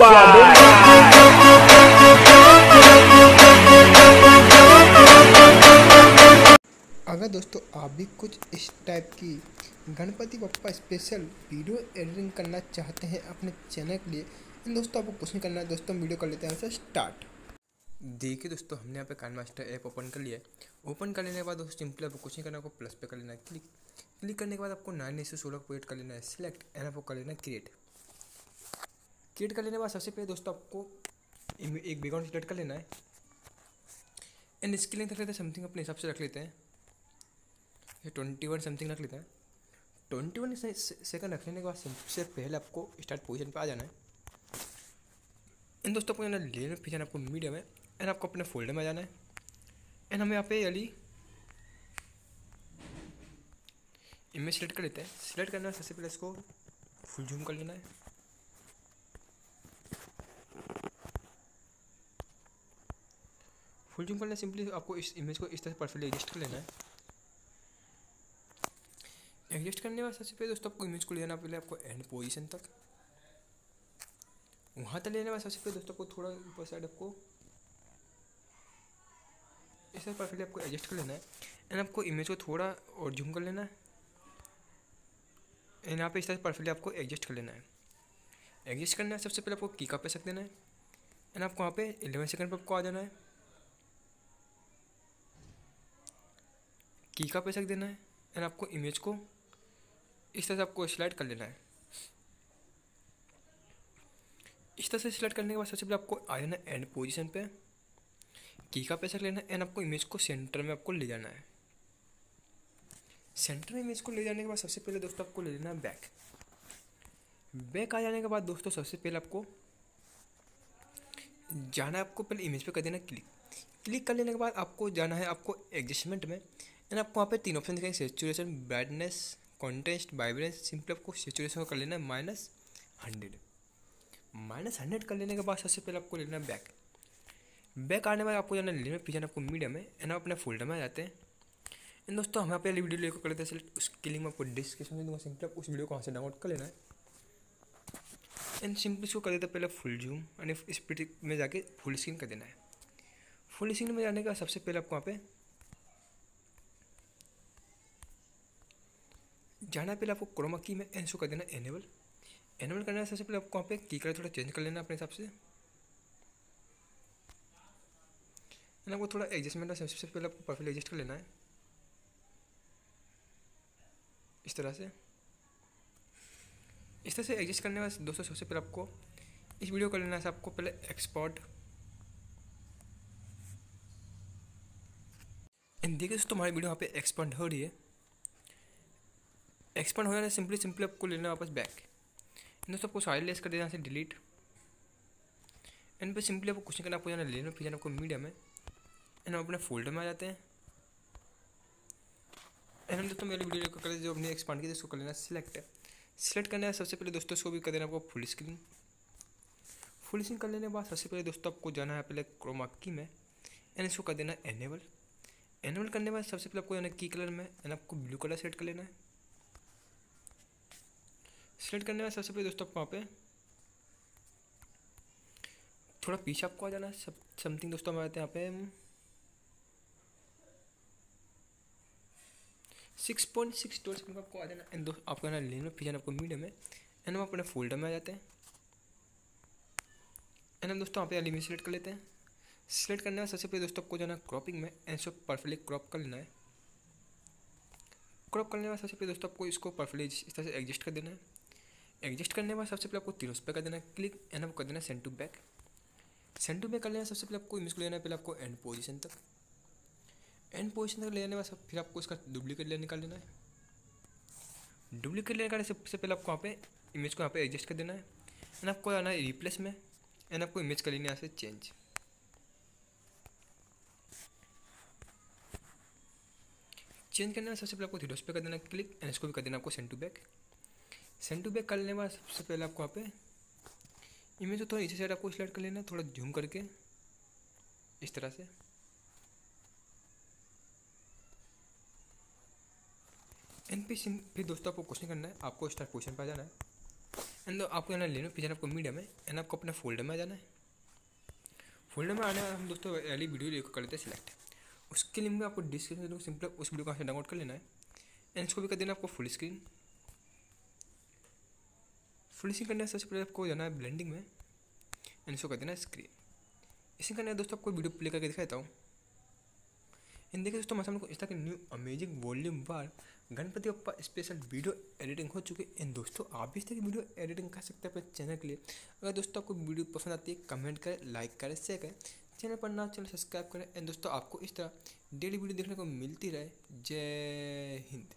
अगर दोस्तों आप भी कुछ इस टाइप की Ganpati Bappa special video editing करना चाहते हैं अपने चैनल के लिए इन दोस्तों आपको कुछ नहीं करना है। दोस्तों वीडियो कर लेते हैं से स्टार्ट देखिए दोस्तों हमने यहाँ पे कान मास्टर ऐप ओपन कर लिया है। ओपन कर लेने के बाद दोस्तों सिंपली आपको कुछ नहीं करना आपको प्लस पे कर लेना है। क्लिक क्लिक करने के बाद आपको नाइन से सोलह को एड कर लेना है। सिलेक्ट एंड आपको कर लेना है क्रिएट क्रिएट कर लेने के बाद सबसे पहले दोस्तों आपको एक बैकग्राउंड सेलेक्ट कर लेना है। एंड इसके लिए रख लेते हैं समथिंग अपने हिसाब से रख लेते हैं। ट्वेंटी वन समथिंग रख लेते हैं। ट्वेंटी वन सेकंड लेने के बाद सबसे पहले आपको स्टार्ट पोजिशन पर आ जाना है। इन दोस्तों को लेना फिर जाना आपको मीडियम है एंड आपको अपने फोल्डर में आ जाना है। एंड हमें यहाँ पे अली इमेज सेलेक्ट कर लेते हैं। सेलेक्ट करना है सबसे पहले इसको फुल जूम कर लेना है। फुल जूम करना सिंपली आपको इस इमेज को इस तरह परफेक्टली एडजस्ट कर लेना है एडजस्ट करने बाद सबसे पहले दोस्तों आपको इमेज को ले जाना पहले आपको एंड पोजीशन तक वहाँ तक लेने बाद सबसे पहले दोस्तों को थोड़ा ऊपर साइड आपको इस तरह परफेक्टली आपको एडजस्ट कर लेना है एंड आपको इमेज को थोड़ा और जूम कर लेना है एंड यहाँ पे इस तरह परफेक्टली आपको एडजस्ट कर लेना है एडजस्ट करना है सबसे पहले आपको की का पे सक देना है एंड आपको वहाँ पे इलेवन सेकंड पर आपको आ जाना है की का पे सक देना है एंड आपको इमेज को इस तरह से आपको स्लाइड कर लेना है। इस तरह से सिलेक्ट करने के बाद सबसे पहले आपको आ जाना है एंड पोजीशन पे। की का पैसा लेना है एंड आपको इमेज को सेंटर में आपको ले जाना है। सेंटर में इमेज को ले जाने के बाद सबसे पहले दोस्तों आपको ले लेना है बैक बैक आ जाने के बाद दोस्तों सबसे पहले आपको जाना है, आपको पहले इमेज पे कर देना क्लिक क्लिक कर लेने के बाद आपको जाना है आपको एडजस्टमेंट में। एंड आपको वहाँ पे तीन ऑप्शन दिखाएँगे saturation brightness contrast vibrance simply आपको सेचुरेशन कर लेना है माइनस हंड्रेड माइनस हंड्रेड कर लेने के बाद सबसे पहले आपको लेना है बैक बैक आने बाद आपको जाना लिमिट पीछे आपको मीडियम है एंड आप अपने फोल्डर में आ जाते हैं. एंड दोस्तों, हम यहाँ वीडियो लेकर कर लेते हैं सिलेक्ट उसके लिंक मैं आपको डिस्क्रिप्शन में दूँगा सिंपली आप उस वीडियो को वहाँ से डाउनलोड कर लेना है. एंड सिंपली इसको कर देते हैं पहले फुल जूम यानी स्पीड में जाके फुल स्क्रीन कर देना है. फुल स्क्रीन में जाने का सबसे पहले आपको वहाँ पे जाना पहले आपको क्रोमा की में एंड शो कर देना एनेबल एनेबल करना है सबसे पहले आपको वहाँ पे की कलर थोड़ा चेंज कर लेना अपने हिसाब से. एंड आपको थोड़ा एडजस्टमेंट सबसे पहले आपको परफेक्ट एडजस्ट कर लेना है. इस तरह से. इस तरह से एडजस्ट करने में दोस्तों सबसे पहले आपको इस वीडियो को लेना है आपको पहले एक्सपोर्ट एंड देखिए दोस्तों हमारी वीडियो यहाँ पे एक्सपांड हो रही है. एक्सपांड हो जाना सिंपली सिंपली आपको लेना है वापस बैक दोस्तों आपको सारे लेस कर देना से डिलीट एंड पे सिंपली आपको कुछ नहीं करना, आपको जाना लेना, फिर जाना आपको मीडियम है. एंड हम अपने फोल्डर में आ जाते हैं. एंड दोस्तों मेरे वीडियो को कर जो हमने एक्सपांड किया इसको कर लेना सिलेक्ट है. सिलेक्ट करना है सबसे पहले दोस्तों इसको भी कर देना आपको फुल स्क्रीन फुल स्क्रीन कर लेने के बाद सबसे पहले दोस्तों आपको जाना है पहले क्रोमा की में. एंड इसको कर देना एनेबल एनेबल करने के बाद सबसे पहले आपको जाना की कलर में एंड आपको ब्लू कलर सेलेक्ट कर लेना है. सेलेक्ट करने में सबसे पहले दोस्तों आपको वहाँ पे थोड़ा पीछे आपको आ जाना सब समथिंग दोस्तों हम आते हैं यहाँ पे six point six two second आपको आ जाना एंड दो, आपको आना लेन में फिर आपको मीडियम है एंड हम अपने फोल्डर में आ जाते हैं एंड हम दोस्तों यहाँ पे एलिमेंट सेलेक्ट कर लेते हैं सेलेक्ट करने में सबसे पहले दोस्तों आपको जाना क्रॉपिंग में एंड सब परफेक्टली क्रॉप कर लेना है क्रॉप करने में सबसे पहले दोस्तों आपको इसको परफेक्टली इस तरह से एडजस्ट कर देना है एडजस्ट करने के बाद सबसे पहले आपको तीनों पे कर देना क्लिक एंड आपको कर देना send to back send to back कर लेना सबसे पहले आपको इमेज को लेना है, पहले आपको एंड पोजीशन तक। एंड पोजिशन तक ले जाने बाद फिर आपको इसका डुप्लीकेट ले निकाल लेना है। डुप्लीकेट लेने का सबसे पहले आपको वहाँ पे इमेज को यहाँ पे एडजस्ट कर देना है। एंड आपको आना है रिप्लेस में। एंड आपको इमेज कर लेनी यहाँ से चेंज चेंज करने में सबसे पहले आपको थीडोस पे कर देना क्लिक एंड इसको भी कर देना आपको send to back send to back कर लेने के बाद सबसे पहले आपको वहाँ पे इमेज को थोड़ा नीचे साइड आपको सिलेक्ट कर लेना, थोड़ा जूम करके, इस तरह से। पी सिम फिर दोस्तों आपको क्वेश्चन करना है, आपको स्टार्ट पोजिशन पर आ जाना है। एंड आपको यहाँ लेना फिर आपको मीडियम है एंड आपको अपने फोल्डर में आ जाना है। फोल्डर में आने हम दोस्तों अगली वीडियो कर लेते हैं सिलेक्ट उसके लिए मैं आपको डिस्क्रिप्शन सिंपल उस वीडियो को डाउनलोड कर लेना है। एंड इसको भी कर देना आपको फुल स्क्रीन स्क्रीन करने से सबसे पहले आपको जाना है ब्लेंडिंग में। एंड इसको कर देना स्क्रीन इसी करने दोस्तों, आपको वीडियो प्ले करके दिखाता हूँ। इन देखिए दोस्तों सामने इस तरह की new amazing volume bar Ganpati Bappa special video editing हो चुकी है। इन दोस्तों, आप भी इस तरह की वीडियो एडिटिंग कर सकते हैं अपने चैनल के लिए। अगर दोस्तों आपको वीडियो पसंद आती है कमेंट करें लाइक करें शेयर करें। चैनल पर ना चैनल सब्सक्राइब करें। एंड दोस्तों, आपको इस तरह डेली वीडियो देखने को मिलती रहे। जय हिंद।